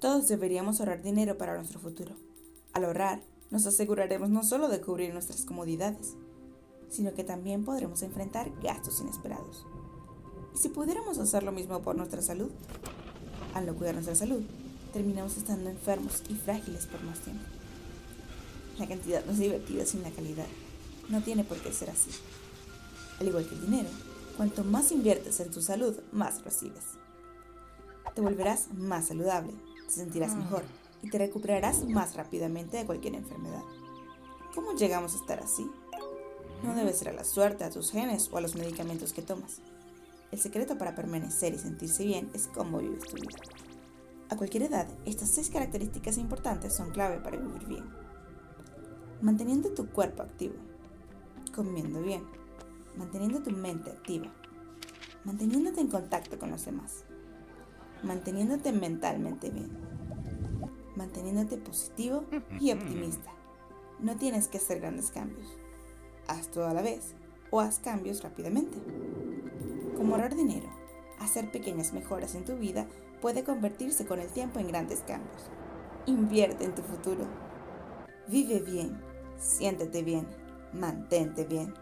Todos deberíamos ahorrar dinero para nuestro futuro. Al ahorrar, nos aseguraremos no solo de cubrir nuestras comodidades, sino que también podremos enfrentar gastos inesperados. ¿Y si pudiéramos hacer lo mismo por nuestra salud? Al no cuidar nuestra salud, terminamos estando enfermos y frágiles por más tiempo. La cantidad no es divertida sin la calidad. No tiene por qué ser así. Al igual que el dinero, cuanto más inviertes en tu salud, más recibes. Te volverás más saludable, te sentirás mejor y te recuperarás más rápidamente de cualquier enfermedad. ¿Cómo llegamos a estar así? No debe ser a la suerte, a tus genes o a los medicamentos que tomas. El secreto para permanecer y sentirse bien es cómo vives tu vida. A cualquier edad, estas seis características importantes son clave para vivir bien. Manteniendo tu cuerpo activo, comiendo bien, manteniendo tu mente activa, manteniéndote en contacto con los demás, manteniéndote mentalmente bien, manteniéndote positivo y optimista. No tienes que hacer grandes cambios. Haz todo a la vez o haz cambios rápidamente. Como ahorrar dinero, hacer pequeñas mejoras en tu vida puede convertirse con el tiempo en grandes cambios. Invierte en tu futuro. Vive bien, siéntete bien, mantente bien.